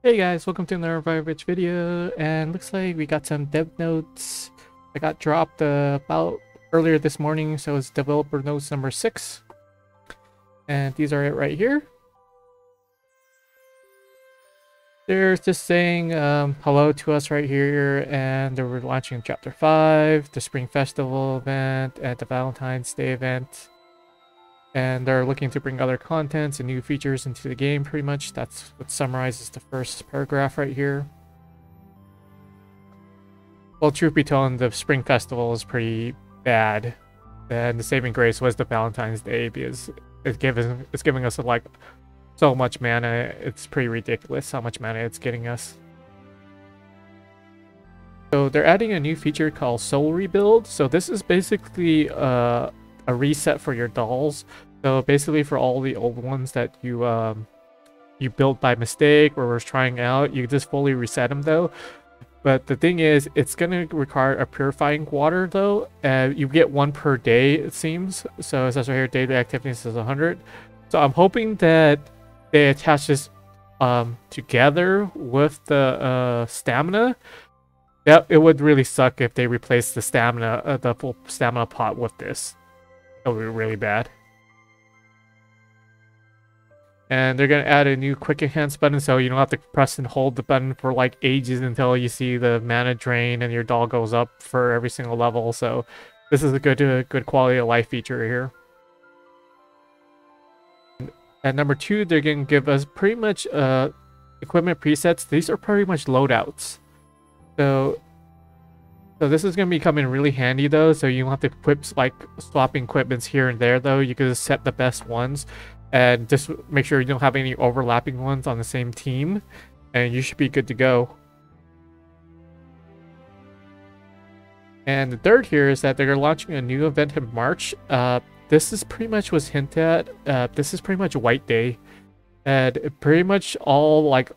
Hey guys, welcome to another Witch video, and looks like we got some dev notes. I got dropped uh, about earlier this morning, so it's developer notes number 6. And these are it right here. They're just saying um, hello to us right here, and they were launching Chapter 5, the Spring Festival event, and the Valentine's Day event and they're looking to bring other contents and new features into the game pretty much. That's what summarizes the first paragraph right here. Well truth be told the spring festival is pretty bad. And the saving grace was the valentine's day because it's giving it's giving us like so much mana. It's pretty ridiculous how much mana it's getting us. So they're adding a new feature called soul rebuild. So this is basically uh a reset for your dolls. So basically for all the old ones that you um, you built by mistake or was trying out, you just fully reset them though. But the thing is, it's going to require a purifying water though. Uh, you get one per day, it seems. So it says right here, daily activity says 100. So I'm hoping that they attach this um, together with the uh, stamina. That it would really suck if they replace the stamina, uh, the full stamina pot with this. That would be really bad. And they're going to add a new quick enhance button so you don't have to press and hold the button for like ages until you see the mana drain and your doll goes up for every single level. So this is a good, uh, good quality of life feature here. At number two, they're going to give us pretty much uh, equipment presets. These are pretty much loadouts. So so this is going to be coming really handy though, so you don't have to equip like swapping equipments here and there though. You can just set the best ones and just make sure you don't have any overlapping ones on the same team and you should be good to go. And the third here is that they're launching a new event in March. Uh, this is pretty much was hinted at. Uh, this is pretty much White Day. And pretty much all like,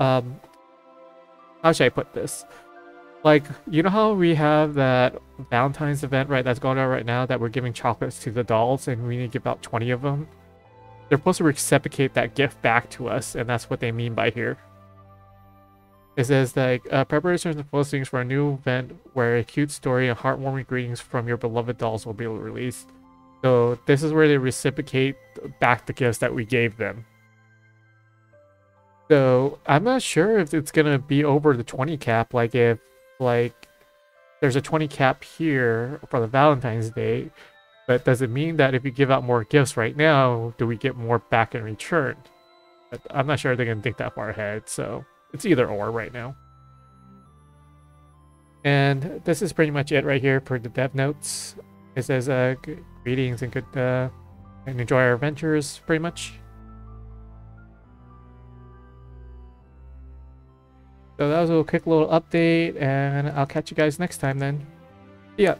um, how should I put this? Like, you know how we have that Valentine's event, right, that's going on right now, that we're giving chocolates to the dolls, and we need to give about 20 of them? They're supposed to reciprocate that gift back to us, and that's what they mean by here. It says, like, uh, preparations and postings for a new event where a cute story and heartwarming greetings from your beloved dolls will be released. So this is where they reciprocate back the gifts that we gave them. So I'm not sure if it's gonna be over the 20 cap, like if like there's a 20 cap here for the Valentine's Day, but does it mean that if you give out more gifts right now, do we get more back in return? I'm not sure they're going to think that far ahead, so it's either or right now. And this is pretty much it right here for the dev notes. It says uh, greetings and good uh, and enjoy our adventures, pretty much. So that was a quick little update, and I'll catch you guys next time then. Ya.